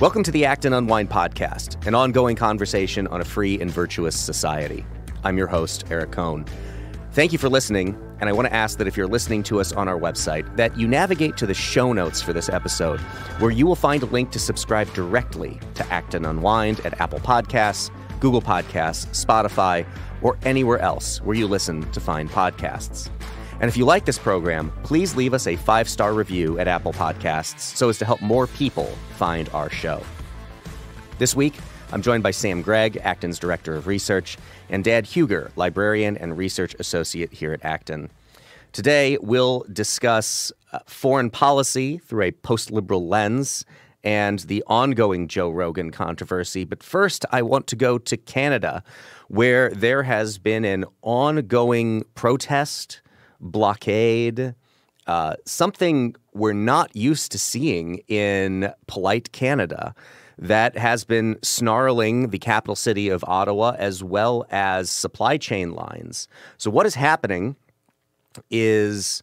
Welcome to the Acton Line podcast, an ongoing conversation on a free and virtuous society. I'm your host, Eric Kohn. Thank you for listening, and I want to ask that if you're listening to us on our website, that you navigate to the show notes for this episode, where you will find a link to subscribe directly to Acton Line at Apple Podcasts, Google Podcasts, Spotify, or anywhere else where you listen to find podcasts. And if you like this program, please leave us a five star review at Apple Podcasts so as to help more people find our show. This week, I'm joined by Sam Gregg, Acton's Director of Research, and Dan Hugger, Librarian and Research Associate here at Acton. Today, we'll discuss uh, foreign policy through a post liberal lens and the ongoing Joe Rogan controversy. But first, I want to go to Canada, where there has been an ongoing protest blockade, uh, something we're not used to seeing in polite Canada that has been snarling the capital city of Ottawa as well as supply chain lines. So, what is happening is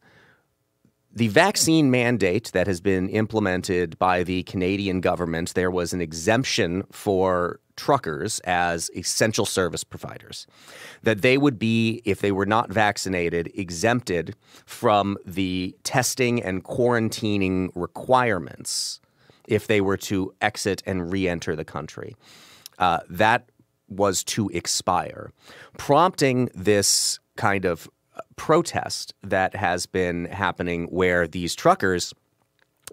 the vaccine mandate that has been implemented by the Canadian government, there was an exemption for truckers as essential service providers. That they would be, if they were not vaccinated, exempted from the testing and quarantining requirements if they were to exit and re enter the country. Uh, that was to expire, prompting this kind of protest that has been happening where these truckers,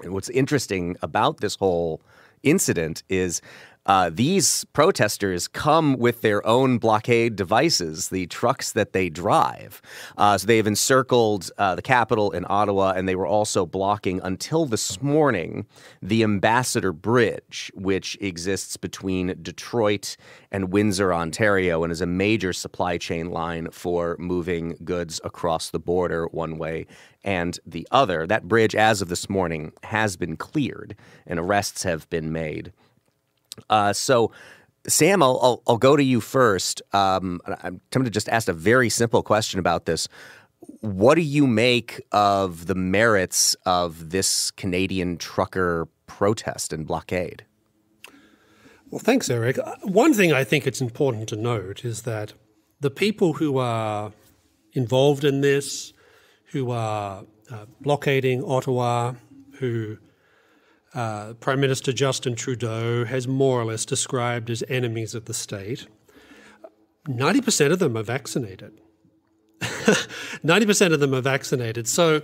and what's interesting about this whole incident is uh, these protesters come with their own blockade devices, the trucks that they drive. Uh, so they've encircled uh, the capital in Ottawa, and they were also blocking until this morning the Ambassador Bridge, which exists between Detroit and Windsor, Ontario, and is a major supply chain line for moving goods across the border one way and the other. That bridge, as of this morning, has been cleared, and arrests have been made. Uh, so, Sam, I'll, I'll, I'll, go to you first. Um, I'm tempted to just ask a very simple question about this. What do you make of the merits of this Canadian trucker protest and blockade? Well, thanks, Eric. Uh, one thing I think it's important to note is that the people who are involved in this, who are uh, blockading Ottawa, who uh, Prime Minister Justin Trudeau has more or less described as enemies of the state. 90% of them are vaccinated. 90% of them are vaccinated. So,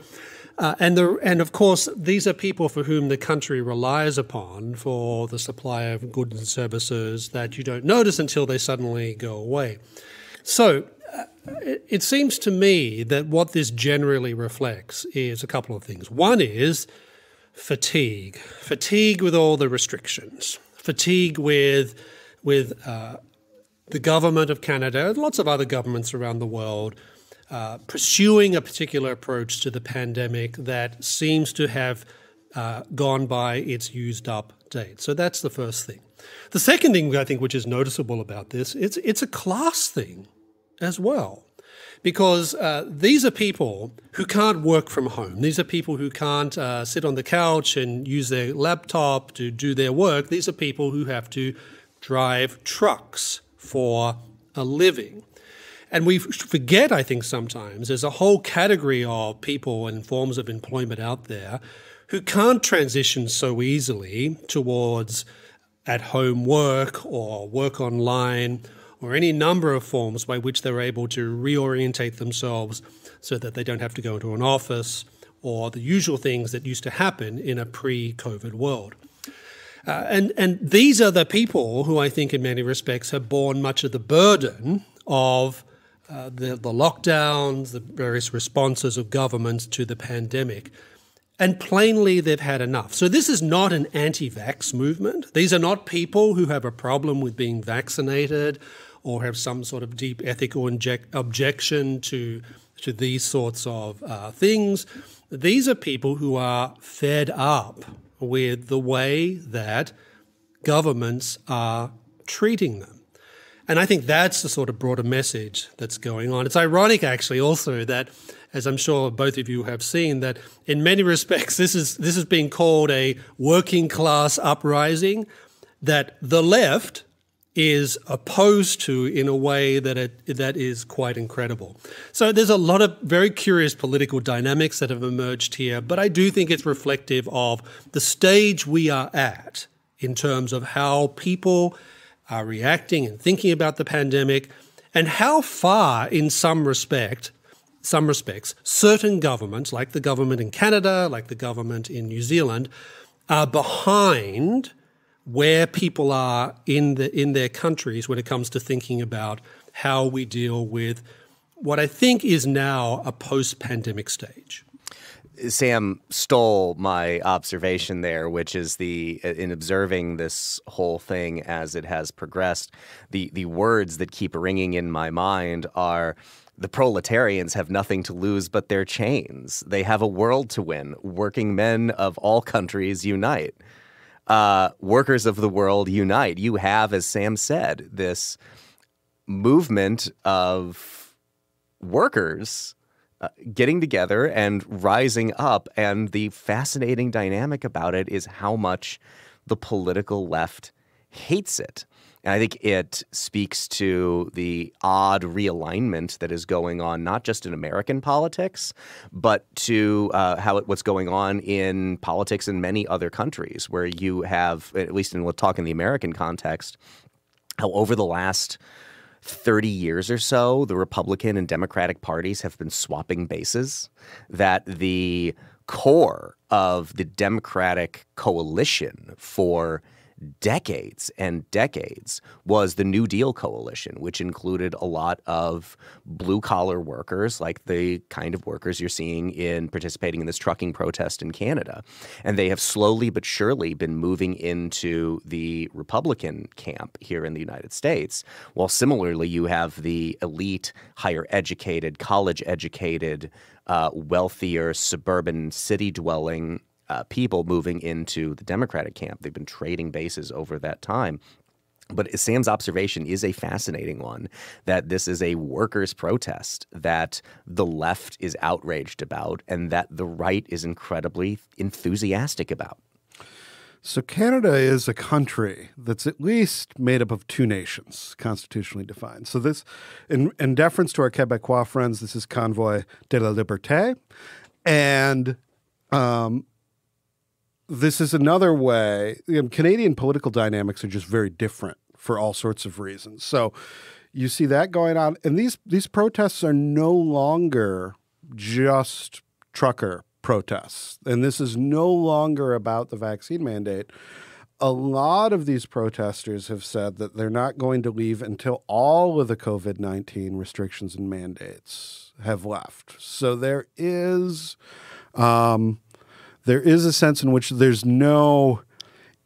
uh, and the and of course, these are people for whom the country relies upon for the supply of goods and services that you don't notice until they suddenly go away. So, uh, it, it seems to me that what this generally reflects is a couple of things. One is fatigue, fatigue with all the restrictions, fatigue with with uh, the government of Canada and lots of other governments around the world uh, pursuing a particular approach to the pandemic that seems to have uh, gone by its used up date. So that's the first thing. The second thing I think which is noticeable about this, it's it's a class thing as well because uh, these are people who can't work from home. These are people who can't uh, sit on the couch and use their laptop to do their work. These are people who have to drive trucks for a living. And we forget, I think, sometimes there's a whole category of people and forms of employment out there who can't transition so easily towards at home work or work online or any number of forms by which they're able to reorientate themselves so that they don't have to go into an office or the usual things that used to happen in a pre COVID world. Uh, and, and these are the people who I think, in many respects, have borne much of the burden of uh, the, the lockdowns, the various responses of governments to the pandemic. And plainly, they've had enough. So, this is not an anti vax movement. These are not people who have a problem with being vaccinated or have some sort of deep ethical inject- objection to, to these sorts of uh, things. These are people who are fed up with the way that governments are treating them. And I think that's the sort of broader message that's going on. It's ironic, actually, also that, as I'm sure both of you have seen, that in many respects this is this is being called a working class uprising. that the left is opposed to in a way that it, that is quite incredible. So there's a lot of very curious political dynamics that have emerged here, but I do think it's reflective of the stage we are at in terms of how people are reacting and thinking about the pandemic and how far in some respect some respects certain governments like the government in Canada, like the government in New Zealand are behind where people are in the in their countries when it comes to thinking about how we deal with what I think is now a post-pandemic stage. Sam stole my observation there, which is the in observing this whole thing as it has progressed, the the words that keep ringing in my mind are the proletarians have nothing to lose but their chains. They have a world to win. Working men of all countries unite uh, workers of the world unite. You have, as Sam said, this movement of workers uh, getting together and rising up. And the fascinating dynamic about it is how much the political left hates it. And I think it speaks to the odd realignment that is going on, not just in American politics, but to uh, how it, what's going on in politics in many other countries, where you have, at least in we'll talk in the American context, how over the last 30 years or so, the Republican and Democratic parties have been swapping bases, that the core of the Democratic coalition for decades and decades was the New Deal coalition, which included a lot of blue collar workers, like the kind of workers you're seeing in participating in this trucking protest in Canada. And they have slowly but surely been moving into the Republican camp here in the United States. While similarly, you have the elite, higher educated, college educated, uh, wealthier, suburban, city dwelling uh, people moving into the Democratic camp. They've been trading bases over that time. But Sam's observation is a fascinating one that this is a workers' protest that the left is outraged about and that the right is incredibly enthusiastic about. So, Canada is a country that's at least made up of two nations, constitutionally defined. So, this, in, in deference to our Quebecois friends, this is Convoy de la Liberté. And um, this is another way. You know, Canadian political dynamics are just very different for all sorts of reasons. So you see that going on, and these these protests are no longer just trucker protests, and this is no longer about the vaccine mandate. A lot of these protesters have said that they're not going to leave until all of the COVID 19 restrictions and mandates have left. So there is um, there is a sense in which there's no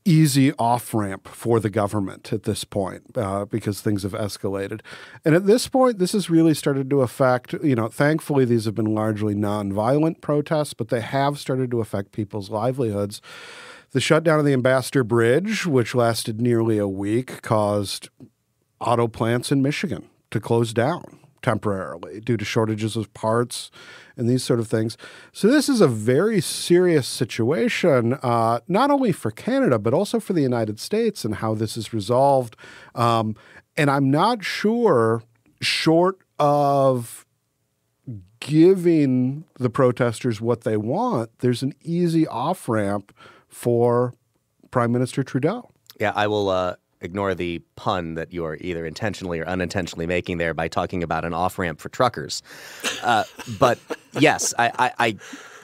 easy off ramp for the government at this point uh, because things have escalated. And at this point, this has really started to affect, you know, thankfully, these have been largely nonviolent protests, but they have started to affect people's livelihoods. The shutdown of the Ambassador Bridge, which lasted nearly a week, caused auto plants in Michigan to close down temporarily due to shortages of parts and these sort of things. So this is a very serious situation, uh, not only for Canada but also for the United States and how this is resolved. Um, and I'm not sure, short of giving the protesters what they want, there's an easy off ramp for Prime Minister Trudeau. Yeah, I will. Uh, ignore the pun that you are either intentionally or unintentionally making there by talking about an off ramp for truckers. Uh, but yes, I, I, I,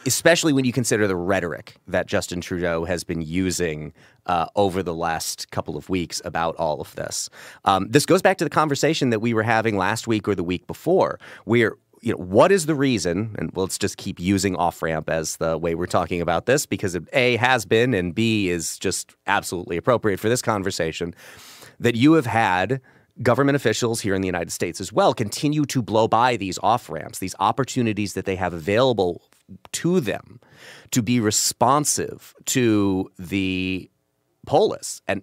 especially when you consider the rhetoric that Justin Trudeau has been using uh, over the last couple of weeks about all of this. Um, this goes back to the conversation that we were having last week or the week before, where you know, what is the reason? And let's just keep using off ramp as the way we're talking about this because A has been and B is just absolutely appropriate for this conversation. That you have had government officials here in the United States as well continue to blow by these off ramps, these opportunities that they have available to them to be responsive to the polis and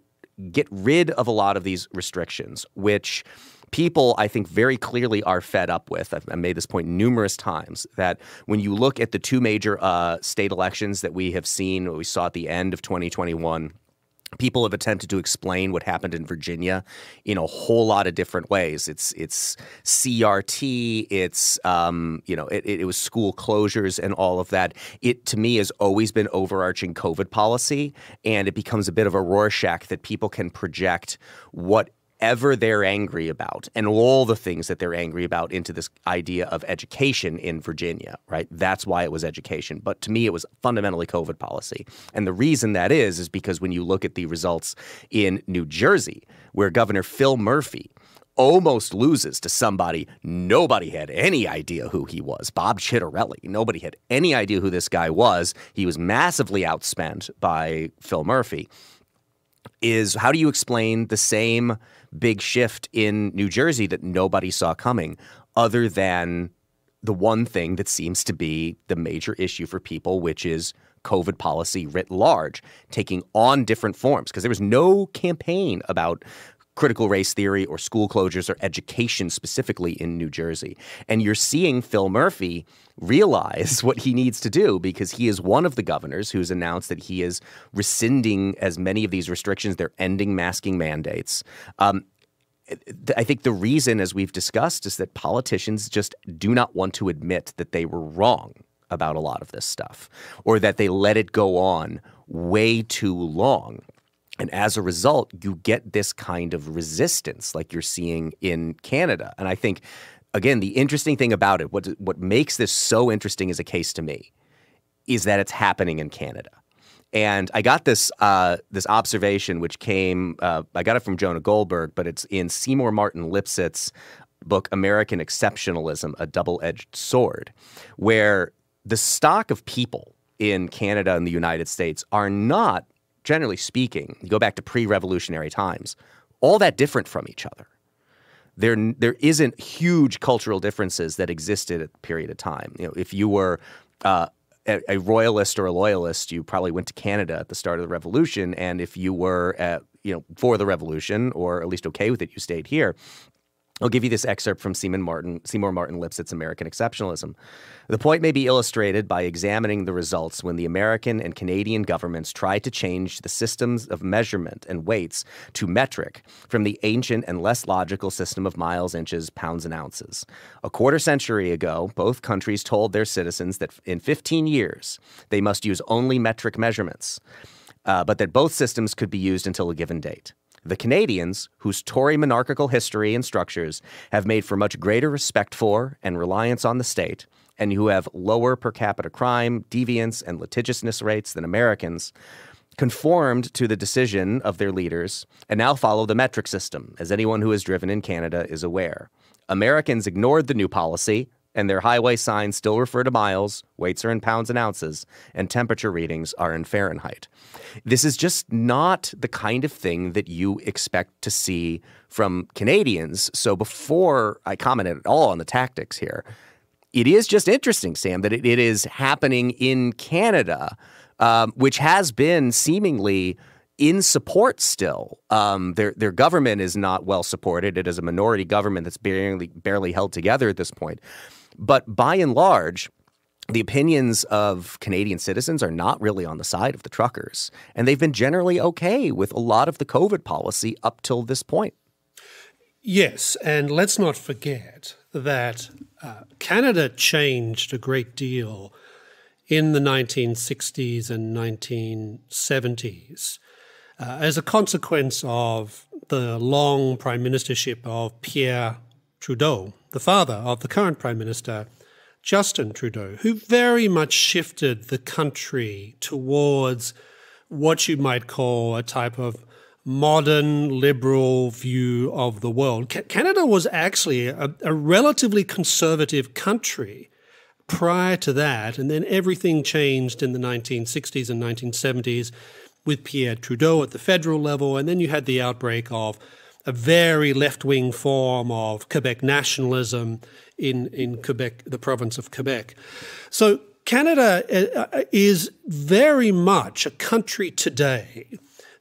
get rid of a lot of these restrictions, which people, I think, very clearly are fed up with. I've, made this point numerous times that when you look at the two major uh, state elections that we have seen, we saw at the end of 2021 people have attempted to explain what happened in Virginia in a whole lot of different ways. It's it's CRT, it's um, you know, it, it, was school closures and all of that. It to me has always been overarching COVID policy, and it becomes a bit of a Rorschach that people can project what whatever they're angry about and all the things that they're angry about into this idea of education in Virginia, right? That's why it was education. But to me, it was fundamentally COVID policy. And the reason that is, is because when you look at the results in New Jersey, where Governor Phil Murphy almost loses to somebody nobody had any idea who he was Bob Ciattarelli. Nobody had any idea who this guy was. He was massively outspent by Phil Murphy. Is how do you explain the same big shift in New Jersey that nobody saw coming, other than the one thing that seems to be the major issue for people, which is COVID policy writ large, taking on different forms. Because there was no campaign about critical race theory or school closures or education specifically in New Jersey. And you're seeing Phil Murphy realize what he needs to do because he is one of the governors who's announced that he is rescinding as many of these restrictions. They're ending masking mandates. Um, I think the reason, as we've discussed, is that politicians just do not want to admit that they were wrong about a lot of this stuff or that they let it go on way too long. And as a result, you get this kind of resistance like you're seeing in Canada. And I think, again, the interesting thing about it, what, what makes this so interesting as a case to me, is that it's happening in Canada. And I got this uh, this observation, which came, uh, I got it from Jonah Goldberg, but it's in Seymour Martin Lipset's book, American Exceptionalism A Double Edged Sword, where the stock of people in Canada and the United States are not generally speaking, you go back to pre-revolutionary times, all that different from each other. There, there isn't huge cultural differences that existed at the period of time. You know, if you were uh, a, a, royalist or a loyalist, you probably went to Canada at the start of the revolution, and if you were, at, you know, for the revolution or at least okay with it, you stayed here. I'll give you this excerpt from Seymour Martin, Seymour Martin Lipset's American Exceptionalism. The point may be illustrated by examining the results when the American and Canadian governments tried to change the systems of measurement and weights to metric from the ancient and less logical system of miles, inches, pounds, and ounces. A quarter century ago, both countries told their citizens that in 15 years they must use only metric measurements, uh, but that both systems could be used until a given date. The Canadians, whose Tory monarchical history and structures have made for much greater respect for and reliance on the state, and who have lower per capita crime, deviance, and litigiousness rates than Americans, conformed to the decision of their leaders and now follow the metric system, as anyone who has driven in Canada is aware. Americans ignored the new policy and their highway signs still refer to miles, weights are in pounds and ounces, and temperature readings are in Fahrenheit. This is just not the kind of thing that you expect to see from Canadians. So before I comment at all on the tactics here, it is just interesting, Sam, that it, it is happening in Canada, um, which has been seemingly in support still. Um, their their government is not well supported. It is a minority government that's barely barely held together at this point. But by and large, the opinions of Canadian citizens are not really on the side of the truckers, and they've been generally okay with a lot of the COVID policy up till this point. Yes, and let's not forget that uh, Canada changed a great deal in the 1960s and 1970s uh, as a consequence of the long prime ministership of Pierre Trudeau, the father of the current Prime Minister, Justin Trudeau, who very much shifted the country towards what you might call a type of modern liberal view of the world. Canada was actually a, a, relatively conservative country prior to that, and then everything changed in the 1960s and 1970s with Pierre Trudeau at the federal level, and then you had the outbreak of a very left wing form of Quebec nationalism in, in Quebec, the province of Quebec. So Canada uh, is very much a country today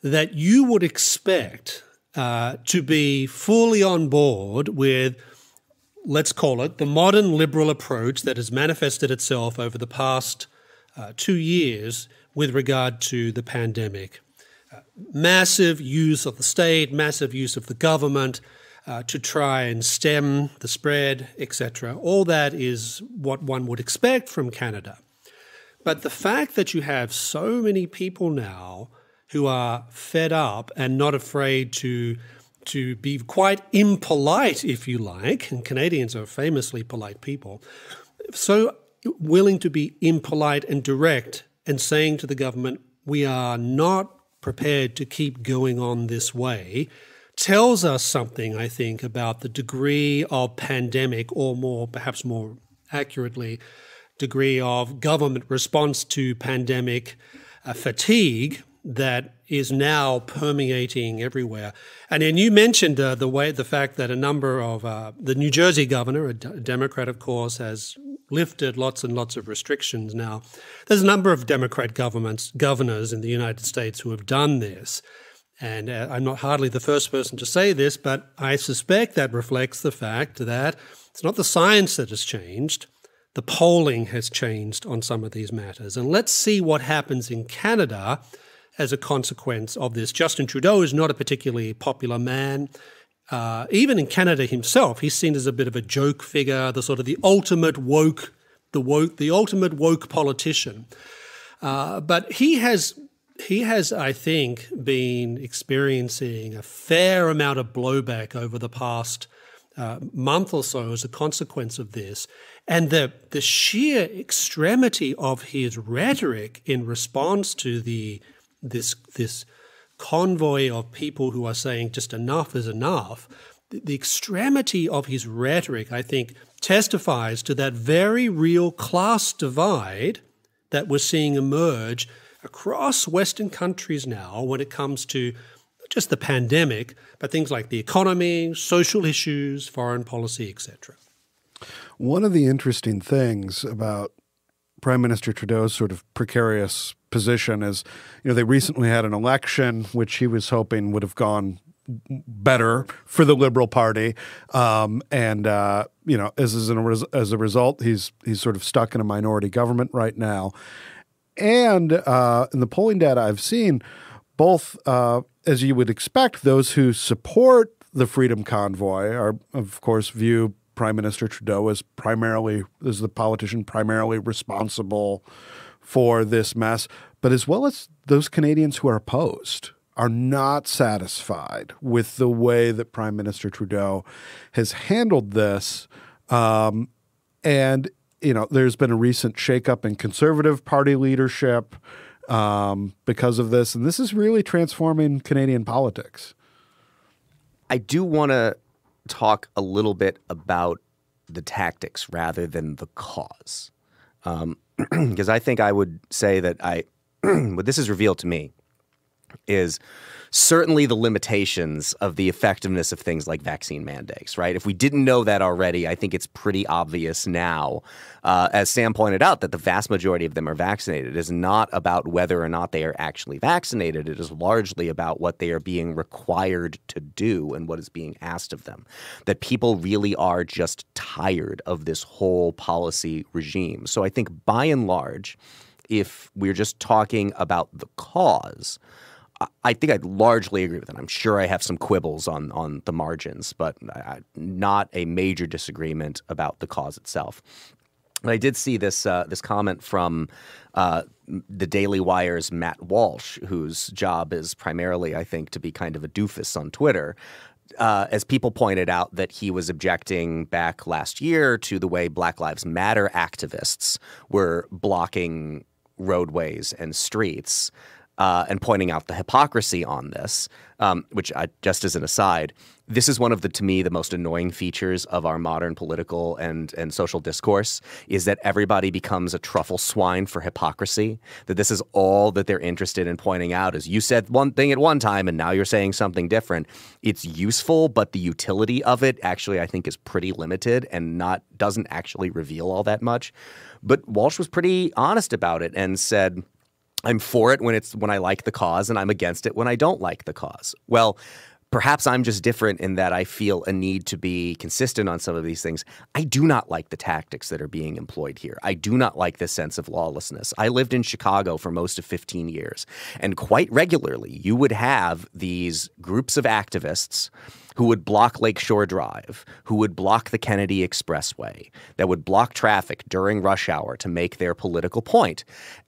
that you would expect uh, to be fully on board with, let's call it, the modern liberal approach that has manifested itself over the past uh, two years with regard to the pandemic. Massive use of the state, massive use of the government uh, to try and stem the spread, etc. All that is what one would expect from Canada. But the fact that you have so many people now who are fed up and not afraid to to be quite impolite, if you like, and Canadians are famously polite people, so willing to be impolite and direct and saying to the government, we are not prepared to keep going on this way, tells us something, I think, about the degree of pandemic, or more, perhaps more accurately, degree of government response to pandemic uh, fatigue that is now permeating everywhere. And then you mentioned uh, the way the fact that a number of uh, the New Jersey governor, a, Democrat, of course, has lifted lots and lots of restrictions now. There's a number of Democrat governments, governors in the United States who have done this. And uh, I'm not hardly the first person to say this, but I suspect that reflects the fact that it's not the science that has changed. The polling has changed on some of these matters. And let's see what happens in Canada as a consequence of this. Justin Trudeau is not a particularly popular man. Uh, even in Canada himself, he's seen as a bit of a joke figure, the sort of the ultimate woke, the woke, the ultimate woke politician. Uh, but he has, he has, I think, been experiencing a fair amount of blowback over the past uh, month or so as a consequence of this, and the the sheer extremity of his rhetoric in response to the this this convoy of people who are saying just enough is enough, the, extremity of his rhetoric, I think, testifies to that very real class divide that we're seeing emerge across Western countries now when it comes to not just the pandemic, but things like the economy, social issues, foreign policy, etc. One of the interesting things about Prime Minister Trudeau's sort of precarious position is, you know, they recently had an election which he was hoping would have gone better for the Liberal Party, um, and uh, you know, as as, res- as a result, he's he's sort of stuck in a minority government right now. And uh, in the polling data I've seen, both uh, as you would expect, those who support the Freedom Convoy are, of course, view Prime Minister Trudeau as primarily as the politician primarily responsible for this mess, but as well as those Canadians who are opposed are not satisfied with the way that Prime Minister Trudeau has handled this. Um, and, you know, there's been a recent shakeup in Conservative Party leadership um, because of this. And this is really transforming Canadian politics. I do want to talk a little bit about the tactics rather than the cause. Because I think I would say that I, what this has revealed to me is certainly the limitations of the effectiveness of things like vaccine mandates, right? If we didn't know that already, I think it's pretty obvious now, uh, as Sam pointed out, that the vast majority of them are vaccinated. It is not about whether or not they are actually vaccinated. It is largely about what they are being required to do and what is being asked of them. That people really are just tired of this whole policy regime. So I think by and large, if we're just talking about the cause, I think I largely agree with it. I'm sure I have some quibbles on on the margins, but I, not a major disagreement about the cause itself. But I did see this uh, this comment from uh, the Daily Wire's Matt Walsh, whose job is primarily, I think, to be kind of a doofus on Twitter. Uh, as people pointed out, that he was objecting back last year to the way Black Lives Matter activists were blocking roadways and streets uh, and pointing out the hypocrisy on this, um, which I, just as an aside, this is one of the to me the most annoying features of our modern political and and social discourse is that everybody becomes a truffle swine for hypocrisy. That this is all that they're interested in pointing out is you said one thing at one time and now you're saying something different. It's useful, but the utility of it actually I think is pretty limited and not doesn't actually reveal all that much. But Walsh was pretty honest about it and said I'm for it when it's when I like the cause and I'm against it when I don't like the cause. Well, perhaps I'm just different in that I feel a need to be consistent on some of these things. I do not like the tactics that are being employed here. I do not like this sense of lawlessness. I lived in Chicago for most of 15 years, and quite regularly you would have these groups of activists who would block Lakeshore Drive, who would block the Kennedy Expressway, that would block traffic during rush hour to make their political point.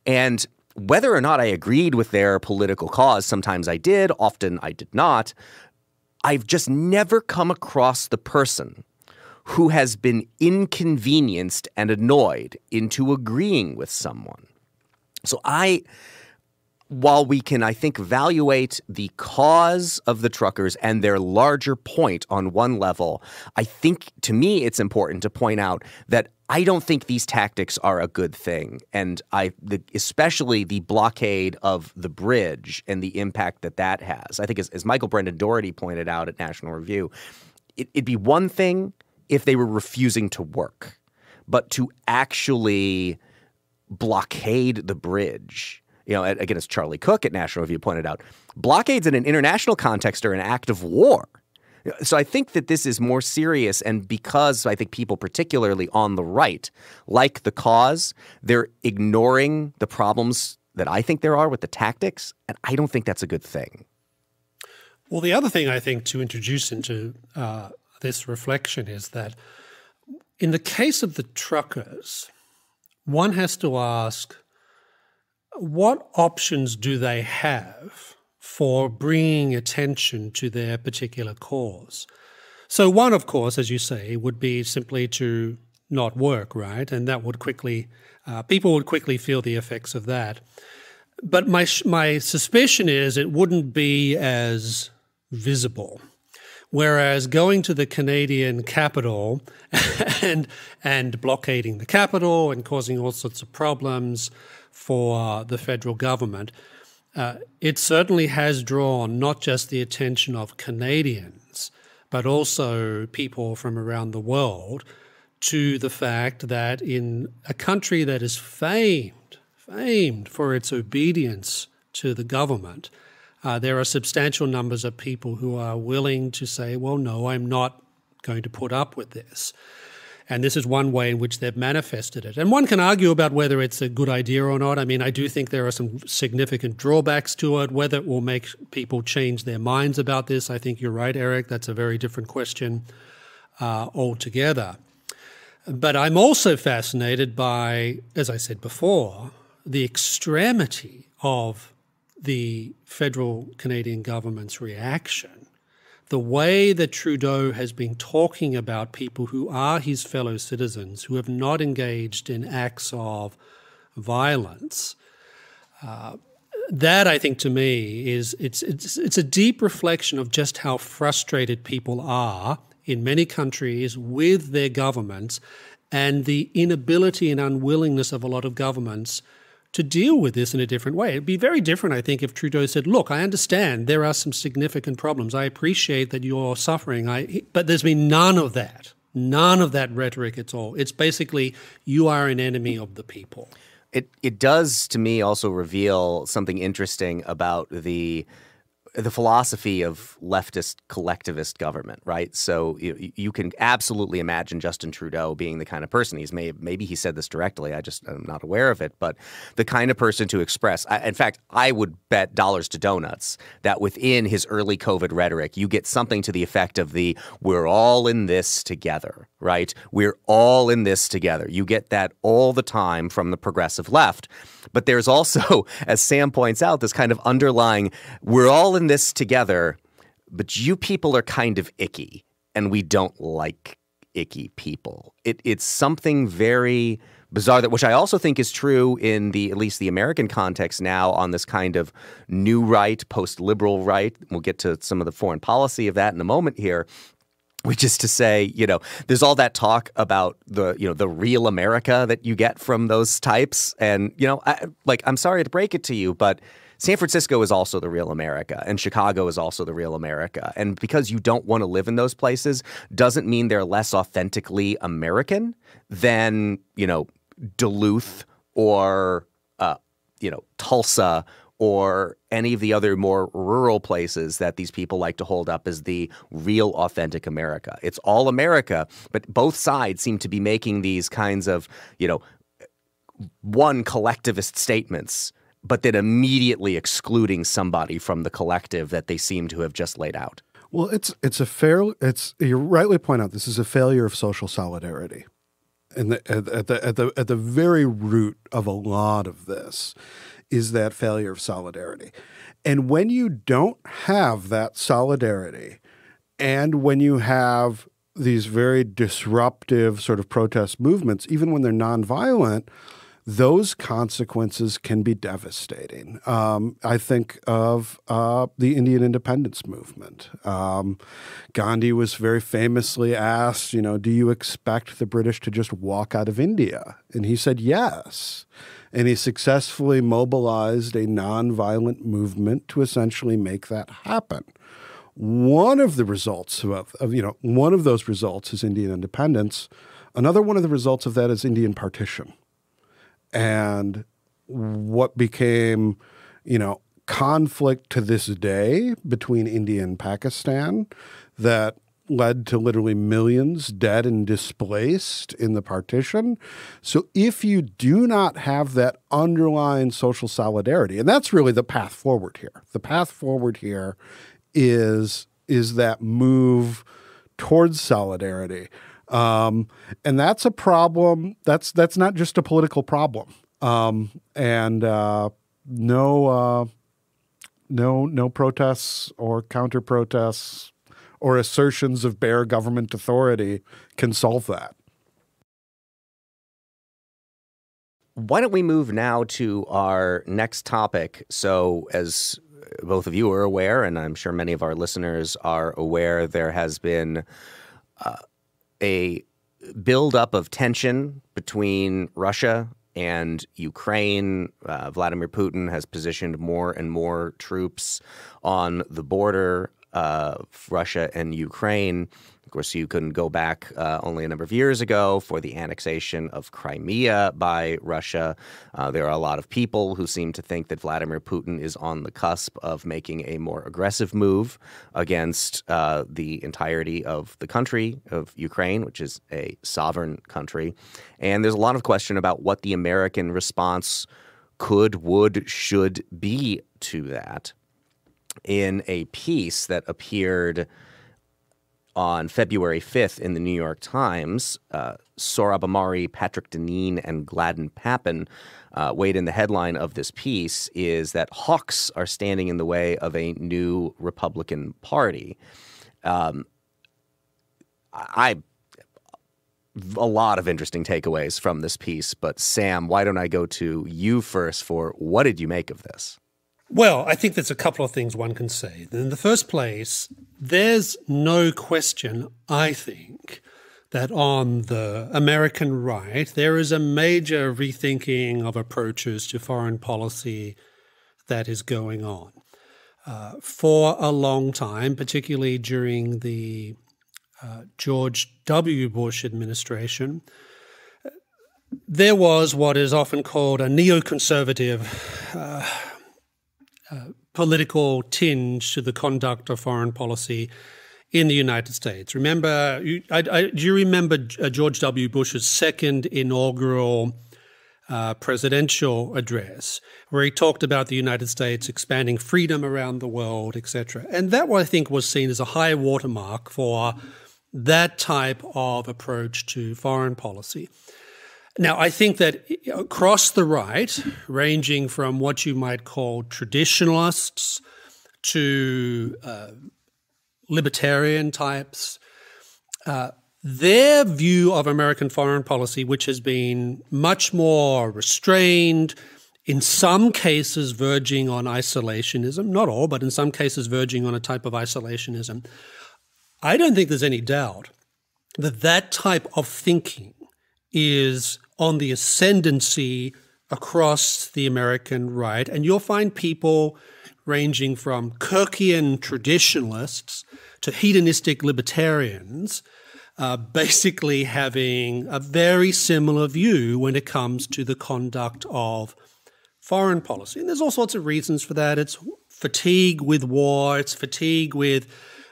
And whether or not I agreed with their political cause, sometimes I did, often I did not. I've just never come across the person who has been inconvenienced and annoyed into agreeing with someone. So I while we can, I think, evaluate the cause of the truckers and their larger point on one level, I think to me it's important to point out that I don't think these tactics are a good thing, and I, the, especially the blockade of the bridge and the impact that that has. I think, as, as Michael Brendan Dougherty pointed out at National Review, it, it'd be one thing if they were refusing to work, but to actually blockade the bridge you know, again, as Charlie Cooke at National Review pointed out, blockades in an international context are an act of war. So I think that this is more serious, and because I think people, particularly on the right, like the cause, they're ignoring the problems that I think there are with the tactics, and I don't think that's a good thing. Well, the other thing I think to introduce into uh, this reflection is that in the case of the truckers, one has to ask what options do they have for bringing attention to their particular cause? So, one, of course, as you say, would be simply to not work, right? And that would quickly, uh, people would quickly feel the effects of that. But my, my suspicion is it wouldn't be as visible. Whereas going to the Canadian capital and, and blockading the capital and causing all sorts of problems, for the federal government, uh, it certainly has drawn not just the attention of Canadians, but also people from around the world to the fact that in a country that is famed, famed for its obedience to the government, uh, there are substantial numbers of people who are willing to say, well, no, I'm not going to put up with this. And this is one way in which they've manifested it. And one can argue about whether it's a good idea or not. I mean, I do think there are some significant drawbacks to it. Whether it will make people change their minds about this, I think you're right, Eric. That's a very different question uh, altogether. But I'm also fascinated by, as I said before, the extremity of the federal Canadian government's reaction the way that Trudeau has been talking about people who are his fellow citizens, who have not engaged in acts of violence, uh, that I think to me is it's, it's it's a deep reflection of just how frustrated people are in many countries with their governments and the inability and unwillingness of a lot of governments to deal with this in a different way. It'd be very different, I think, if Trudeau said, "Look, I understand there are some significant problems. I appreciate that you're suffering. I, but there's been none of that, none of that rhetoric at all. It's basically you are an enemy of the people." It it does to me also reveal something interesting about the the philosophy of leftist collectivist government, right? So you, you, can absolutely imagine Justin Trudeau being the kind of person he's may, maybe he said this directly. I just am not aware of it, but the kind of person to express. I, in fact, I would bet dollars to donuts that within his early COVID rhetoric, you get something to the effect of the "we're all in this together," right? We're all in this together. You get that all the time from the progressive left. But there's also, as Sam points out, this kind of underlying we're all in this together, but you people are kind of icky, and we don't like icky people. It, it's something very bizarre that which I also think is true in the at least the American context now on this kind of new right, post liberal right. We'll get to some of the foreign policy of that in a moment here which is to say, you know, there's all that talk about the, you know, the real America that you get from those types, and you know, I, like I'm sorry to break it to you, but San Francisco is also the real America, and Chicago is also the real America. And because you don't want to live in those places, doesn't mean they're less authentically American than you know Duluth or uh, you know Tulsa or any of the other more rural places that these people like to hold up as the real authentic America. It's all America, but both sides seem to be making these kinds of, you know, one collectivist statements, but then immediately excluding somebody from the collective that they seem to have just laid out. Well, it's it's a fair it's you rightly point out this is a failure of social solidarity. And at, at the at the at the very root of a lot of this is that failure of solidarity. And when you don't have that solidarity and when you have these very disruptive sort of protest movements, even when they're nonviolent, those consequences can be devastating. Um, I think of uh, the Indian independence movement. Um, Gandhi was very famously asked, you know, do you expect the British to just walk out of India? And he said yes. And he successfully mobilized a nonviolent movement to essentially make that happen. One of the results of, of you know, one of those results is Indian independence. Another one of the results of that is Indian partition and what became, you know, conflict to this day between India and Pakistan that led to literally millions dead and displaced in the partition. So if you do not have that underlying social solidarity, and that's really the path forward here. The path forward here is is that move towards solidarity. Um, and that's a problem. That's that's not just a political problem. Um, and uh, no uh, no no protests or counter protests or assertions of bare government authority can solve that. Why don't we move now to our next topic? So, as both of you are aware, and I'm sure many of our listeners are aware, there has been uh, a buildup of tension between Russia and Ukraine. Uh, Vladimir Putin has positioned more and more troops on the border of Russia and Ukraine. Of course, you can go back uh, only a number of years ago for the annexation of Crimea by Russia. Uh, there are a lot of people who seem to think that Vladimir Putin is on the cusp of making a more aggressive move against uh, the entirety of the country of Ukraine, which is a sovereign country. And there's a lot of question about what the American response could, would, should be to that. In a piece that appeared on February 5th in the New York Times, uh, Sohrab Ahmari, Patrick Deneen, and Gladden Pappin uh, weighed in the headline of this piece is that hawks are standing in the way of a new Republican Party. Um, I a lot of interesting takeaways from this piece, but Sam, why don't I go to you first for what did you make of this? Well, I think there's a couple of things one can say. In the first place, there's no question, I think, that on the American right, there is a major rethinking of approaches to foreign policy that is going on. Uh, for a long time, particularly during the uh, George W. Bush administration, there was what is often called a neoconservative uh, political tinge to the conduct of foreign policy in the United States. Remember, you, I, I, do you remember uh, George W. Bush's second inaugural uh, presidential address, where he talked about the United States expanding freedom around the world, etc. And that, I think, was seen as a high watermark for that type of approach to foreign policy. Now, I think that across the right, ranging from what you might call traditionalists to uh, libertarian types, uh, their view of American foreign policy, which has been much more restrained, in some cases verging on isolationism, not all, but in some cases verging on a type of isolationism, I don't think there's any doubt that that type of thinking is on the ascendancy across the American right. And you'll find people ranging from Kirkian traditionalists to hedonistic libertarians, uh, basically having a very similar view when it comes to the conduct of foreign policy. And there's all sorts of reasons for that. It's fatigue with war, it's fatigue with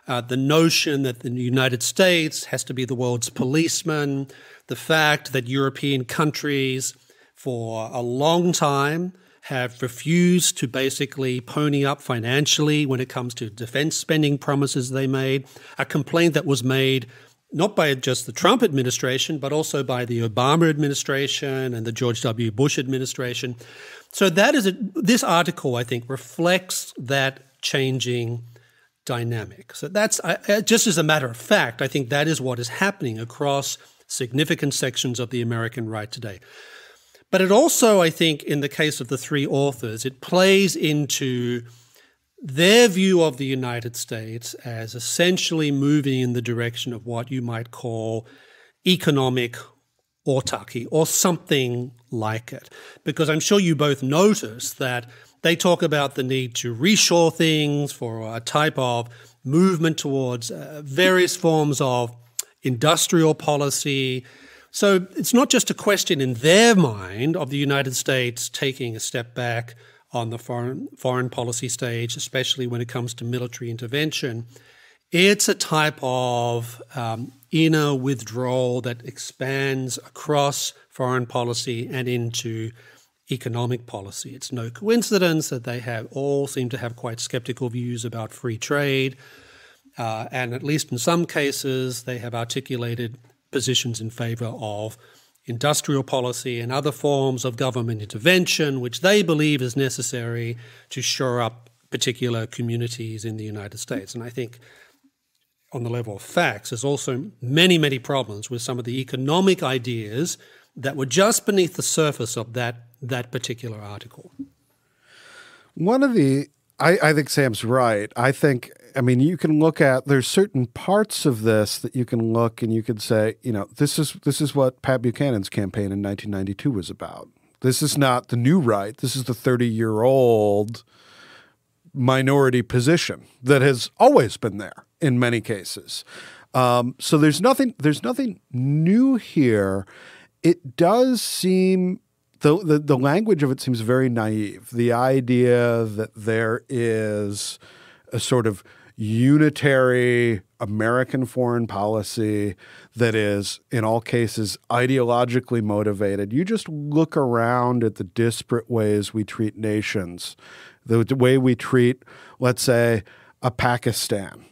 uh, the notion that the United States has to be the world's policeman, the fact that European countries for a long time have refused to basically pony up financially when it comes to defense spending promises they made, a complaint that was made not by just the Trump administration, but also by the Obama administration and the George W. Bush administration. So that is a, this article, I think, reflects that changing dynamic. So that's I, just as a matter of fact, I think that is what is happening across significant sections of the American right today. But it also, I think, in the case of the three authors, it plays into their view of the United States as essentially moving in the direction of what you might call economic autarky or something like it. Because I'm sure you both notice that they talk about the need to reshore things for a type of movement towards uh, various forms of industrial policy, so it's not just a question in their mind of the United States taking a step back on the foreign foreign policy stage, especially when it comes to military intervention. It's a type of um, inner withdrawal that expands across foreign policy and into economic policy. It's no coincidence that they have all seem to have quite skeptical views about free trade. Uh, and at least in some cases, they have articulated positions in favor of industrial policy and other forms of government intervention, which they believe is necessary to shore up particular communities in the United States. And I think on the level of facts, there's also many, many problems with some of the economic ideas that were just beneath the surface of that, that particular article. One of the, I, I think Sam's right. I think I mean, you can look at there's certain parts of this that you can look and you could say, you know, this is this is what Pat Buchanan's campaign in 1992 was about. This is not the new right. This is the 30 year old minority position that has always been there in many cases. Um, so there's nothing there's nothing new here. It does seem the, the the language of it seems very naive. The idea that there is a sort of unitary American foreign policy that is, in all cases, ideologically motivated. You just look around at the disparate ways we treat nations, the, way we treat, let's say, a Pakistan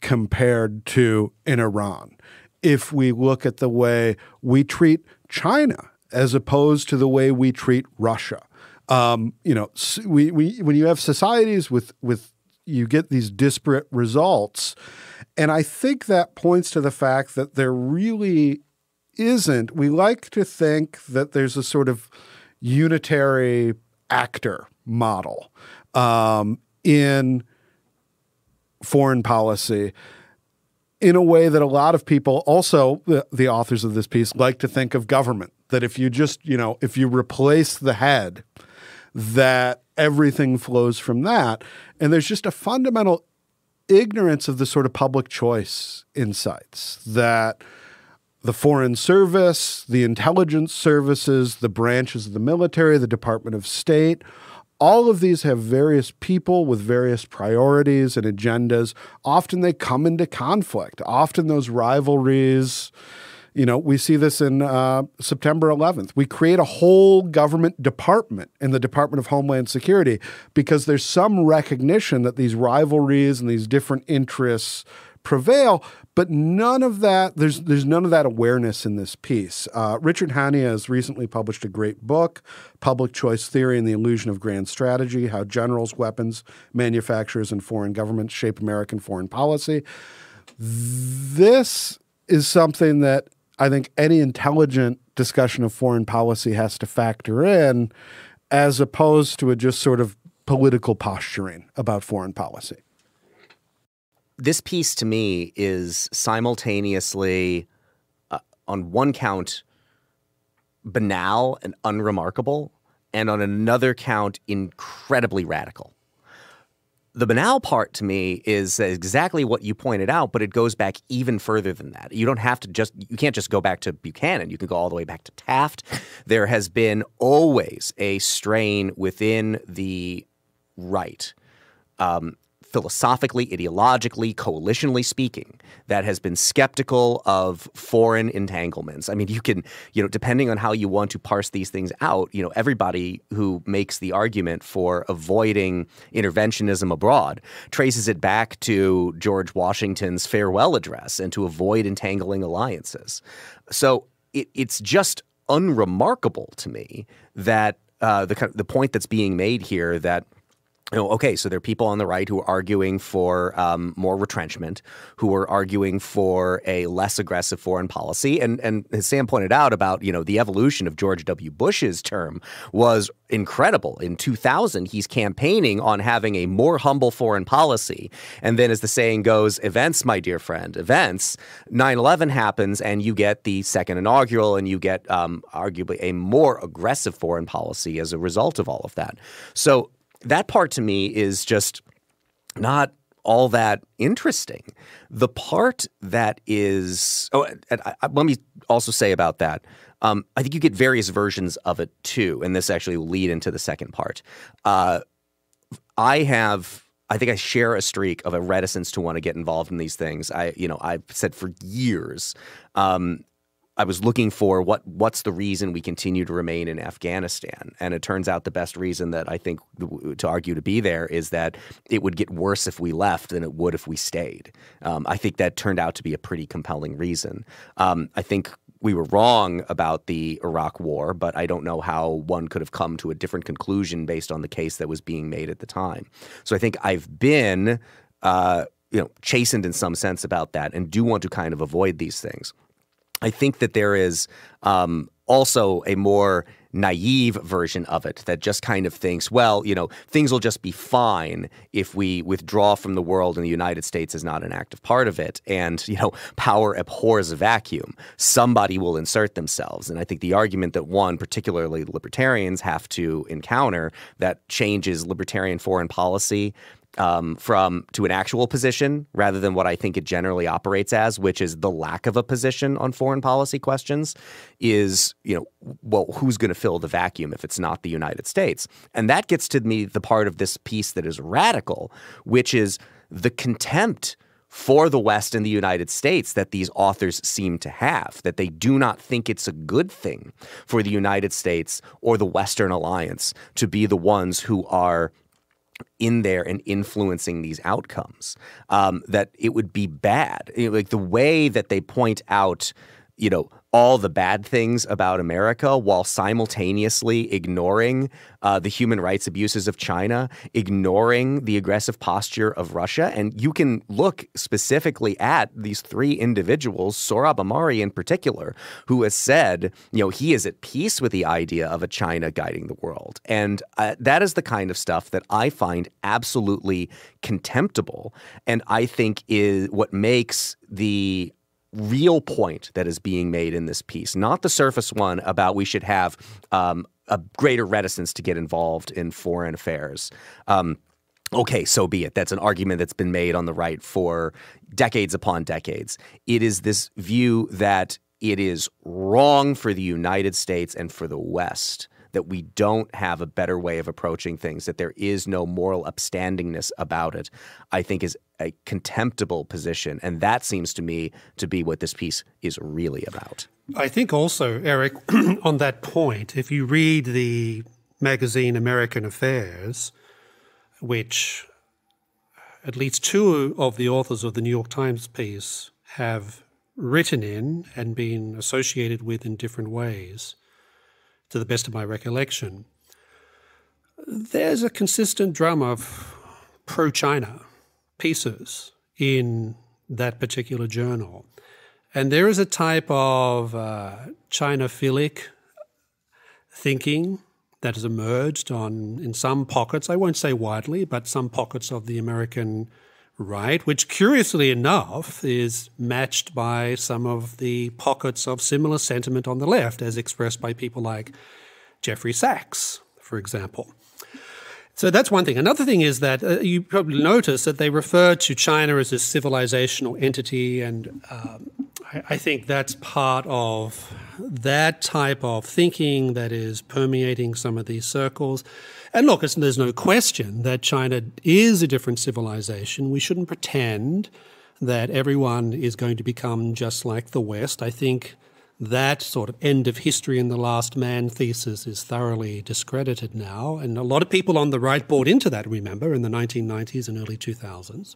compared to an Iran. If we look at the way we treat China as opposed to the way we treat Russia. Um, you know, we, we, when you have societies with, with you get these disparate results. And I think that points to the fact that there really isn't. We like to think that there's a sort of unitary actor model um, in foreign policy in a way that a lot of people also the, the, authors of this piece like to think of government that if you just you know if you replace the head that everything flows from that. And there's just a fundamental ignorance of the sort of public choice insights that the Foreign Service, the intelligence services, the branches of the military, the Department of State, all of these have various people with various priorities and agendas. Often they come into conflict. Often those rivalries you know, we see this in uh, September 11th. We create a whole government department in the Department of Homeland Security because there's some recognition that these rivalries and these different interests prevail, but none of that there's there's none of that awareness in this piece. Uh, Richard Hanania has recently published a great book, Public Choice Theory and the Illusion of Grand Strategy: How Generals, Weapons Manufacturers, and Foreign Governments Shape American Foreign Policy. This is something that I think any intelligent discussion of foreign policy has to factor in, as opposed to a just sort of political posturing about foreign policy. This piece to me is simultaneously, uh, on one count, banal and unremarkable, and on another count, incredibly radical. The banal part to me is exactly what you pointed out, but it goes back even further than that. You don't have to just, you can't just go back to Buchanan. You can go all the way back to Taft. There has been always a strain within the right um, philosophically, ideologically, coalitionally speaking, that has been skeptical of foreign entanglements. I mean, you can, you know, depending on how you want to parse these things out, you know, everybody who makes the argument for avoiding interventionism abroad traces it back to George Washington's farewell address and to avoid entangling alliances. So it, it's just unremarkable to me that uh, the the point that's being made here that know, okay, so there are people on the right who are arguing for um, more retrenchment, who are arguing for a less aggressive foreign policy, and and as Sam pointed out about you know the evolution of George W. Bush's term was incredible. In 2000, he's campaigning on having a more humble foreign policy, and then as the saying goes, events, my dear friend, events. 9/11 happens, and you get the second inaugural, and you get um, arguably a more aggressive foreign policy as a result of all of that. So that part to me is just not all that interesting. The part that is, oh, I, let me also say about that. Um, I think you get various versions of it too, and this actually will lead into the second part. Uh, I have I think I share a streak of a reticence to want to get involved in these things. I, you know, I've said for years um, I was looking for what what's the reason we continue to remain in Afghanistan, and it turns out the best reason that I think to argue to be there is that it would get worse if we left than it would if we stayed. Um, I think that turned out to be a pretty compelling reason. Um, I think we were wrong about the Iraq War, but I don't know how one could have come to a different conclusion based on the case that was being made at the time. So I think I've been. Uh, you know, chastened in some sense about that, and do want to kind of avoid these things. I think that there is um, also a more naive version of it that just kind of thinks, well, you know, things will just be fine if we withdraw from the world and the United States is not an active part of it. And, you know, power abhors a vacuum. Somebody will insert themselves. And I think the argument that one, particularly libertarians, have to encounter that changes libertarian foreign policy um, from to an actual position rather than what I think it generally operates as, which is the lack of a position on foreign policy questions, is you know well who's going to fill the vacuum if it's not the United States, and that gets to me the part of this piece that is radical, which is the contempt for the West and the United States that these authors seem to have, that they do not think it's a good thing for the United States or the Western alliance to be the ones who are in there and influencing these outcomes. Um, that it would be bad. Like the way that they point out, you know, all the bad things about America while simultaneously ignoring uh, the human rights abuses of China, ignoring the aggressive posture of Russia. And you can look specifically at these three individuals, Sohrab Ahmari in particular, who has said, you know, he is at peace with the idea of a China guiding the world. And uh, that is the kind of stuff that I find absolutely contemptible. And I think is what makes the real point that is being made in this piece, not the surface one about we should have um, a greater reticence to get involved in foreign affairs. Um, okay, so be it. That's an argument that's been made on the right for decades upon decades. It is this view that it is wrong for the United States and for the West that we don't have a better way of approaching things, that there is no moral upstandingness about it, I think is a contemptible position. And that seems to me to be what this piece is really about. I think also, Eric, on that point, if you read the magazine American Affairs, which uh, at least two of the authors of the New York Times piece have written in and been associated with in different ways, to the best of my recollection, there's a consistent drum of pro China pieces in that particular journal. And there is a type of uh, China-philic thinking that has emerged on in some pockets, I won't say widely, but some pockets of the American right, which curiously enough is matched by some of the pockets of similar sentiment on the left, as expressed by people like Jeffrey Sachs, for example. So that's one thing. Another thing is that uh, you probably notice that they refer to China as a civilizational entity, and um, I, I think that's part of that type of thinking that is permeating some of these circles. And look, there's no question that China is a different civilization. We shouldn't pretend that everyone is going to become just like the West. I think that sort of end of history and the last man thesis is thoroughly discredited now. And a lot of people on the right bought into that, remember, in the 1990s and early 2000s.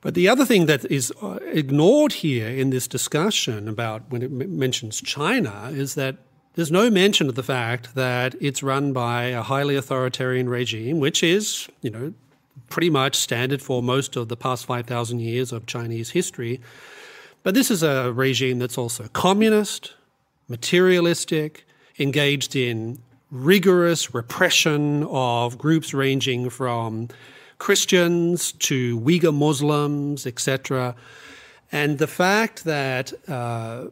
But the other thing that is uh, ignored here in this discussion about when it mentions China is that there's no mention of the fact that it's run by a highly authoritarian regime, which is, you know, pretty much standard for most of the past 5,000 years of Chinese history. But this is a regime that's also communist, materialistic, engaged in rigorous repression of groups ranging from Christians to Uyghur Muslims, etc. And the fact that uh,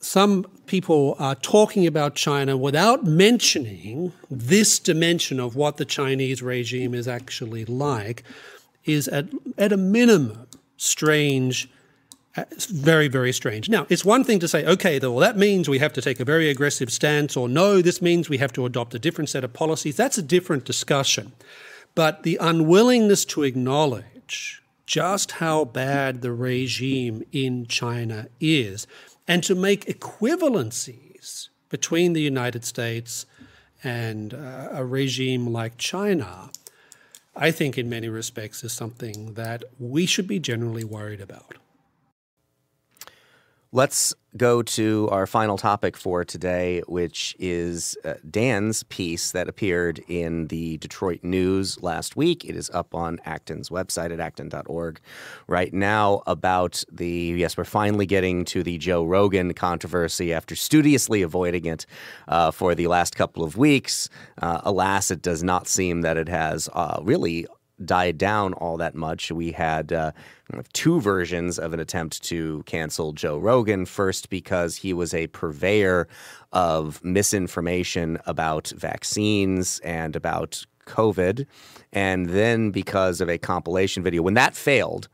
some people are talking about China without mentioning this dimension of what the Chinese regime is actually like is at, at a minimum strange. Uh, very, very strange. Now, it's one thing to say, okay, well, that means we have to take a very aggressive stance, or no, this means we have to adopt a different set of policies. That's a different discussion. But the unwillingness to acknowledge just how bad the regime in China is and to make equivalencies between the United States and uh, a regime like China, I think in many respects is something that we should be generally worried about. Let's go to our final topic for today, which is uh, Dan's piece that appeared in the Detroit News last week. It is up on Acton's website at acton.org right now about the, yes, we're finally getting to the Joe Rogan controversy after studiously avoiding it uh, for the last couple of weeks. Uh, alas, it does not seem that it has uh, really died down all that much. We had uh, two versions of an attempt to cancel Joe Rogan. First, because he was a purveyor of misinformation about vaccines and about COVID. And then because of a compilation video. When that failed,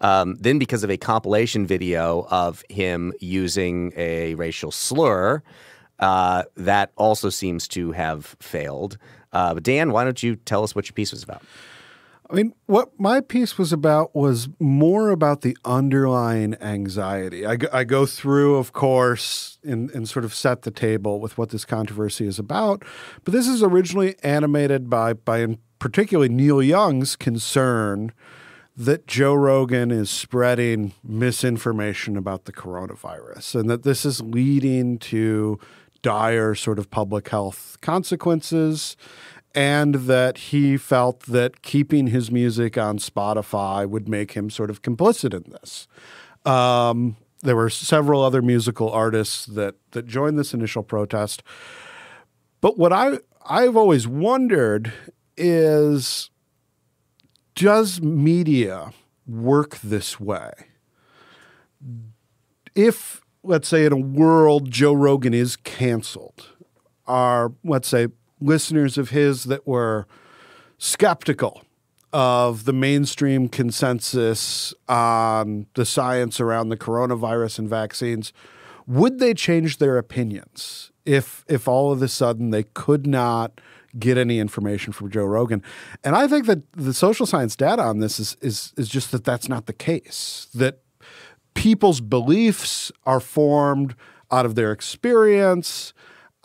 um, then because of a compilation video of him using a racial slur, uh, that also seems to have failed. Uh, Dan, why don't you tell us what your piece was about? I mean, what my piece was about was more about the underlying anxiety. I, I go through, of course, and, and sort of set the table with what this controversy is about. But this is originally animated by, by particularly Neil Young's concern that Joe Rogan is spreading misinformation about the coronavirus and that this is leading to dire sort of public health consequences and that he felt that keeping his music on Spotify would make him sort of complicit in this. Um, there were several other musical artists that that joined this initial protest. But what I I've always wondered is does media work this way? If let's say in a world Joe Rogan is canceled, are let's say listeners of his that were skeptical of the mainstream consensus on the science around the coronavirus and vaccines, would they change their opinions if if all of a sudden they could not get any information from Joe Rogan? And I think that the social science data on this is is is just that that's not the case. That people's beliefs are formed out of their experience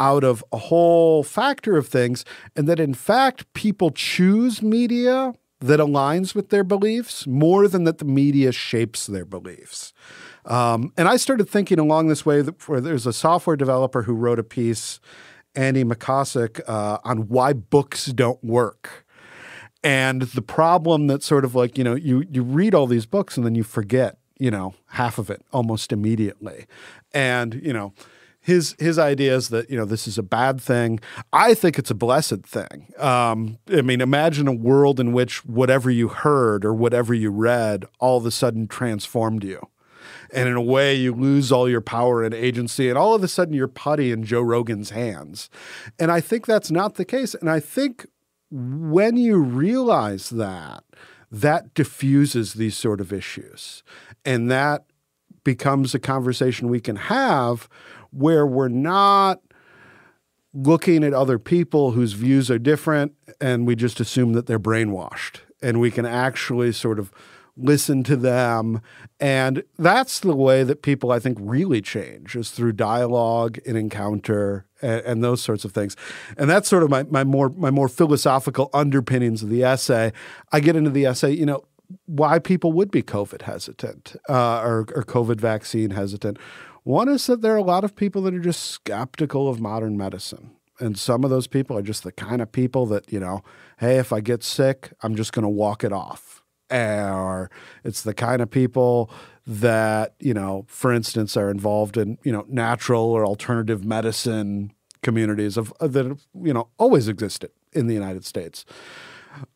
out of a whole factor of things, and that in fact people choose media that aligns with their beliefs more than that the media shapes their beliefs. Um, and I started thinking along this way that where there's a software developer who wrote a piece, Andy Matuschak, uh, on why books don't work. And the problem that sort of like, you know, you you read all these books and then you forget, you know, half of it almost immediately. And, you know, his his idea is that you know this is a bad thing. I think it's a blessed thing. Um, I mean, imagine a world in which whatever you heard or whatever you read all of a sudden transformed you, and in a way you lose all your power and agency, and all of a sudden you're putty in Joe Rogan's hands. And I think that's not the case. And I think when you realize that, that diffuses these sort of issues. And that becomes a conversation we can have where we're not looking at other people whose views are different and we just assume that they're brainwashed. And we can actually sort of listen to them. And that's the way that people, I think, really change is through dialogue and encounter and, and, those sorts of things. And that's sort of my, my more my more philosophical underpinnings of the essay. I get into the essay, you know, why people would be COVID hesitant uh, or, or COVID vaccine hesitant. One is that there are a lot of people that are just skeptical of modern medicine. And some of those people are just the kind of people that, you know, hey, if I get sick, I'm just going to walk it off or it's the kind of people that you know for instance are involved in you know natural or alternative medicine communities of, uh, that have, you know always existed in the United States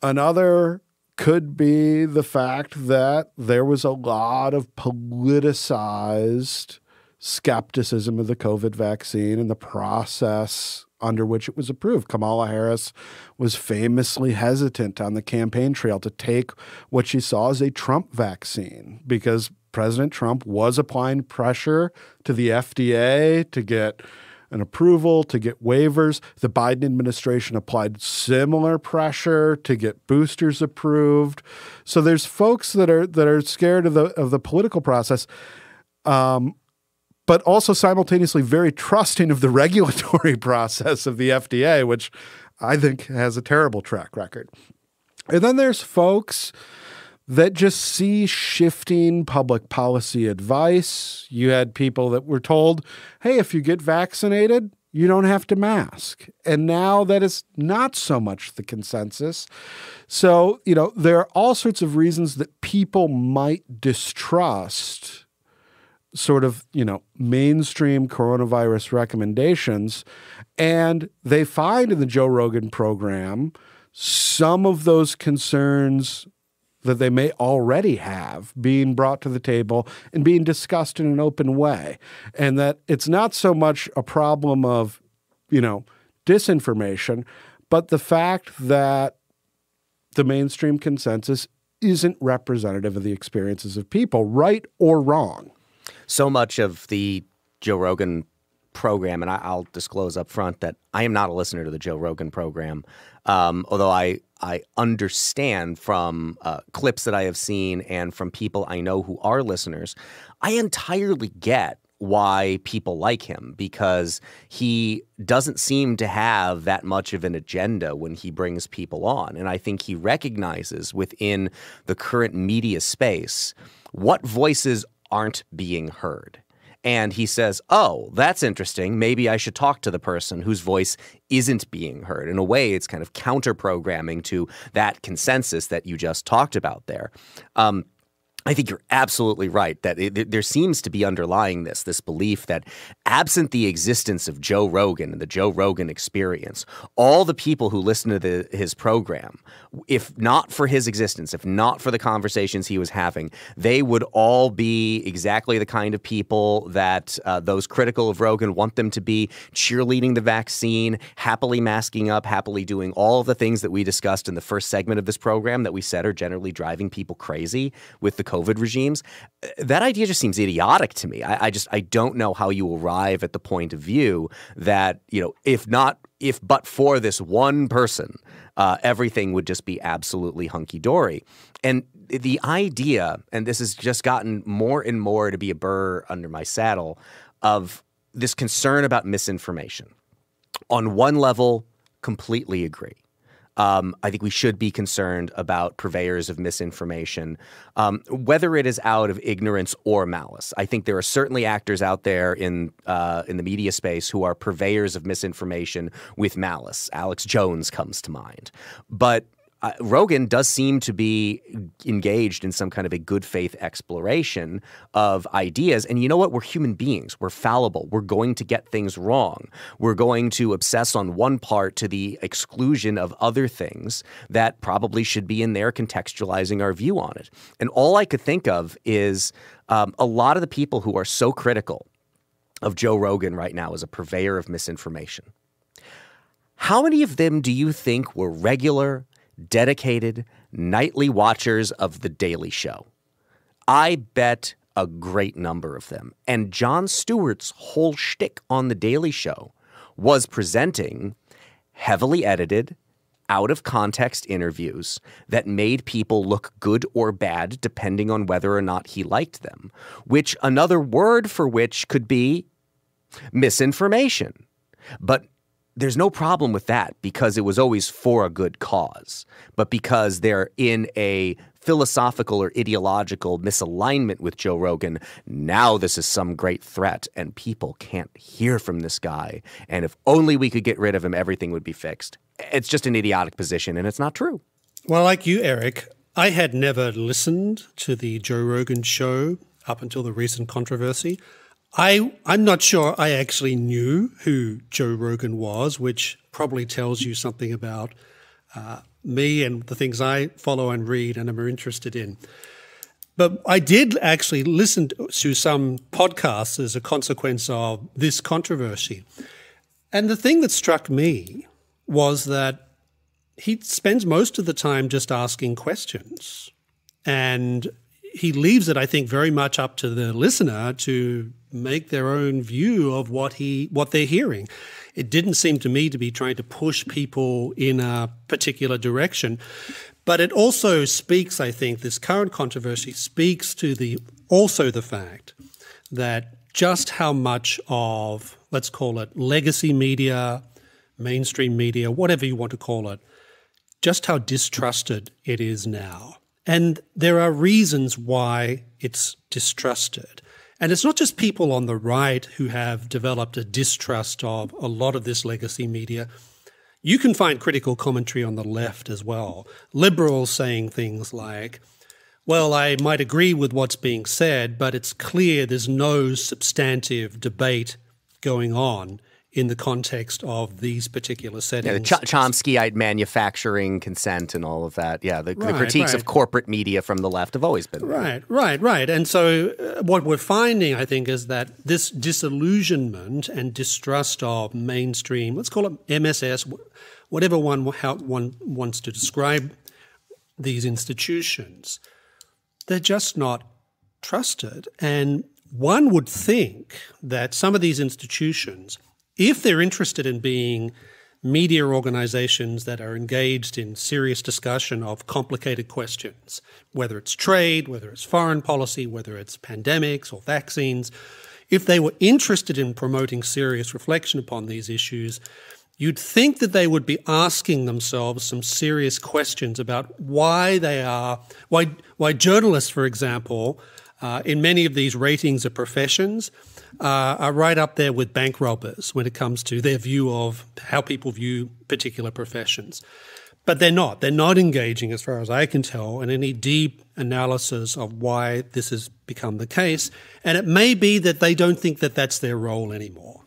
another could be the fact that there was a lot of politicized skepticism of the COVID vaccine and the process under which it was approved. Kamala Harris was famously hesitant on the campaign trail to take what she saw as a Trump vaccine because President Trump was applying pressure to the FDA to get an approval, to get waivers. The Biden administration applied similar pressure to get boosters approved. So there's folks that are that are scared of the of the political process. Um, but also simultaneously very trusting of the regulatory process of the FDA, which I think has a terrible track record. And then there's folks that just see shifting public policy advice. You had people that were told, hey, if you get vaccinated, you don't have to mask. And now that is not so much the consensus. So, you know, there are all sorts of reasons that people might distrust sort of, you know, mainstream coronavirus recommendations. And they find in the Joe Rogan program some of those concerns that they may already have being brought to the table and being discussed in an open way. And that it's not so much a problem of, you know, disinformation, but the fact that the mainstream consensus isn't representative of the experiences of people, right or wrong so much of the Joe Rogan program, and I, will disclose up front that I am not a listener to the Joe Rogan program, um, although I I understand from uh, clips that I have seen and from people I know who are listeners, I entirely get why people like him because he doesn't seem to have that much of an agenda when he brings people on. And I think he recognizes within the current media space what voices aren't being heard. And he says, Oh, that's interesting. Maybe I should talk to the person whose voice isn't being heard. In a way, it's kind of counter programming to that consensus that you just talked about there. Um, I think you're absolutely right that it, there seems to be underlying this this belief that absent the existence of Joe Rogan and the Joe Rogan experience, all the people who listen to the, his program, if not for his existence, if not for the conversations he was having, they would all be exactly the kind of people that uh, those critical of Rogan want them to be, cheerleading the vaccine, happily masking up, happily doing all of the things that we discussed in the first segment of this program that we said are generally driving people crazy with the COVID regimes. Uh, that idea just seems idiotic to me. I, I just I don't know how you arrive at the point of view that you know if not if but for this one person, uh, everything would just be absolutely hunky dory. And the idea, and this has just gotten more and more to be a burr under my saddle, of this concern about misinformation. On one level, completely agree. Um, I think we should be concerned about purveyors of misinformation, um, whether it is out of ignorance or malice. I think there are certainly actors out there in uh, in the media space who are purveyors of misinformation with malice. Alex Jones comes to mind, but uh, Rogan does seem to be engaged in some kind of a good faith exploration of ideas. And you know what? We're human beings. We're fallible. We're going to get things wrong. We're going to obsess on one part to the exclusion of other things that probably should be in there contextualizing our view on it. And all I could think of is um, a lot of the people who are so critical of Joe Rogan right now as a purveyor of misinformation how many of them do you think were regular, dedicated, nightly watchers of The Daily Show? I bet a great number of them. And Jon Stewart's whole shtick on The Daily Show was presenting heavily edited, out of context interviews that made people look good or bad depending on whether or not he liked them, which another word for which could be misinformation. But there's no problem with that because it was always for a good cause. But because they're in a philosophical or ideological misalignment with Joe Rogan, now this is some great threat and people can't hear from this guy. And if only we could get rid of him, everything would be fixed. It's just an idiotic position and it's not true. Well, like you, Eric, I had never listened to the Joe Rogan show up until the recent controversy. I, I'm not sure I actually knew who Joe Rogan was, which probably tells you something about uh, me and the things I follow and read and am interested in. But I did actually listen to some podcasts as a consequence of this controversy. And the thing that struck me was that he spends most of the time just asking questions. And he leaves it, I think, very much up to the listener to make their own view of what he what they're hearing. It didn't seem to me to be trying to push people in a particular direction. But it also speaks, I think, this current controversy speaks to the also the fact that just how much of, let's call it legacy media, mainstream media, whatever you want to call it, just how distrusted it is now. And there are reasons why it's distrusted. And it's not just people on the right who have developed a distrust of a lot of this legacy media. You can find critical commentary on the left as well. Liberals saying things like, well, I might agree with what's being said, but it's clear there's no substantive debate going on in the context of these particular settings. Yeah, the Ch- Chomskyite manufacturing consent and all of that. Yeah, the, right, the critiques right. of corporate media from the left have always been there. Right, right, right. And so uh, what we're finding, I think, is that this disillusionment and distrust of mainstream, let's call it MSM, whatever one, how one wants to describe these institutions, they're just not trusted. And one would think that some of these institutions – if they're interested in being media organizations that are engaged in serious discussion of complicated questions, whether it's trade, whether it's foreign policy, whether it's pandemics or vaccines, if they were interested in promoting serious reflection upon these issues, you'd think that they would be asking themselves some serious questions about why they are, why, why journalists, for example, uh, in many of these ratings of professions, uh, are right up there with bank robbers when it comes to their view of how people view particular professions. But they're not. They're not engaging, as far as I can tell, in any deep analysis of why this has become the case. And it may be that they don't think that that's their role anymore.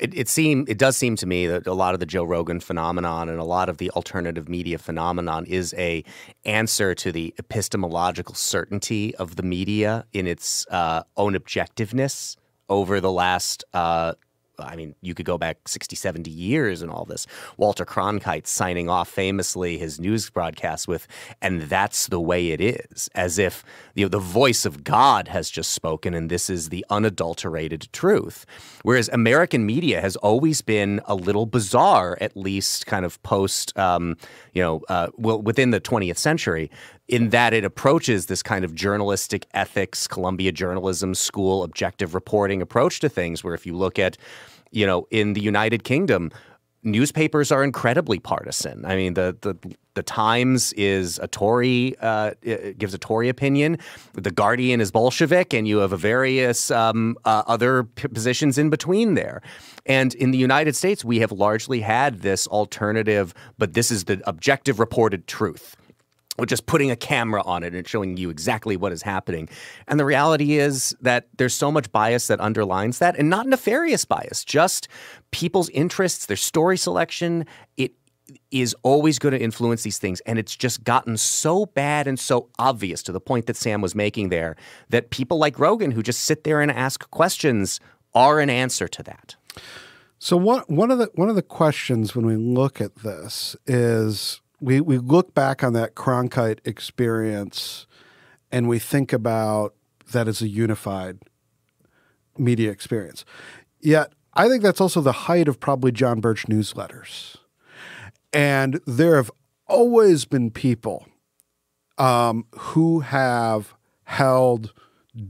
It, it seem it does seem to me that a lot of the Joe Rogan phenomenon and a lot of the alternative media phenomenon is a answer to the epistemological certainty of the media in its uh, own objectiveness over the last uh, I mean, you could go back 60, 70 years and all this. Walter Cronkite signing off famously his news broadcast with, and that's the way it is, as if you know, the voice of God has just spoken and this is the unadulterated truth. Whereas American media has always been a little bizarre, at least kind of post, um, you know, uh, well, within the 20th century in that it approaches this kind of journalistic ethics, Columbia Journalism School objective reporting approach to things, where if you look at, you know, in the United Kingdom, newspapers are incredibly partisan. I mean, the the the Times is a Tory, uh, gives a Tory opinion. The Guardian is Bolshevik, and you have a various um, uh, other positions in between there. And in the United States, we have largely had this alternative, but this is the objective reported truth just putting a camera on it and showing you exactly what is happening. And the reality is that there's so much bias that underlines that, and not nefarious bias, just people's interests, their story selection. It is always going to influence these things. And it's just gotten so bad and so obvious to the point that Sam was making there that people like Rogan, who just sit there and ask questions, are an answer to that. So one one of the one of the questions when we look at this is we we look back on that Cronkite experience and we think about that as a unified media experience. Yet I think that's also the height of probably John Birch newsletters. And there have always been people um, who have held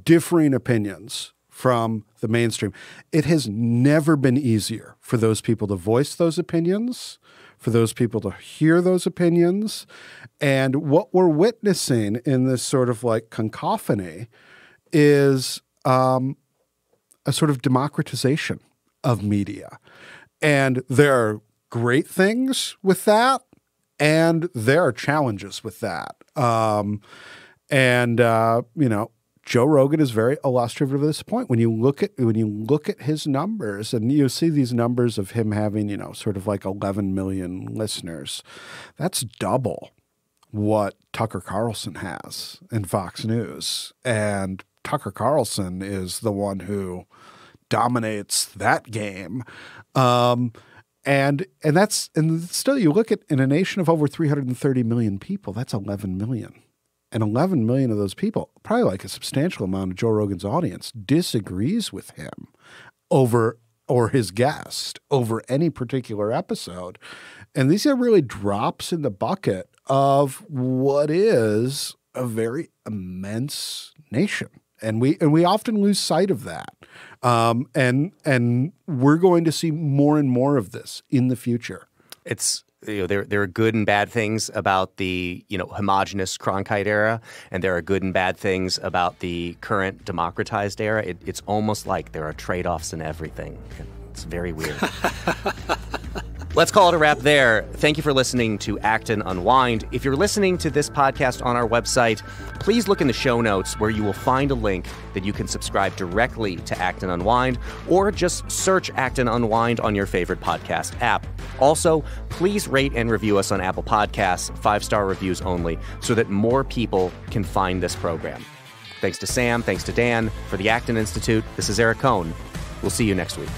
differing opinions from the mainstream. It has never been easier for those people to voice those opinions, for those people to hear those opinions. And what we're witnessing in this sort of like cacophony is um, a sort of democratization of media. And there are great things with that, and there are challenges with that. Um, and uh, you know, Joe Rogan is very illustrative of this point. When you look at when you look at his numbers, and you see these numbers of him having, you know, sort of like 11 million listeners, that's double what Tucker Carlson has in Fox News. And Tucker Carlson is the one who dominates that game. Um, and and that's and still you look at in a nation of over 330 million people, that's 11 million. And 11 million of those people, probably like a substantial amount of Joe Rogan's audience, disagrees with him over or his guest over any particular episode. And these are really drops in the bucket of what is a very immense nation. And we and we often lose sight of that. Um, and and we're going to see more and more of this in the future. It's you know there there are good and bad things about the you know homogenous Cronkite era, and there are good and bad things about the current democratized era. It, it's almost like there are trade offs in everything. It's very weird. Let's call it a wrap there. Thank you for listening to Acton Unwind. If you're listening to this podcast on our website, please look in the show notes where you will find a link that you can subscribe directly to Acton Unwind or just search Acton Unwind on your favorite podcast app. Also, please rate and review us on Apple Podcasts, five star reviews only, so that more people can find this program. Thanks to Sam, thanks to Dan. For the Acton Institute, this is Eric Kohn. We'll see you next week.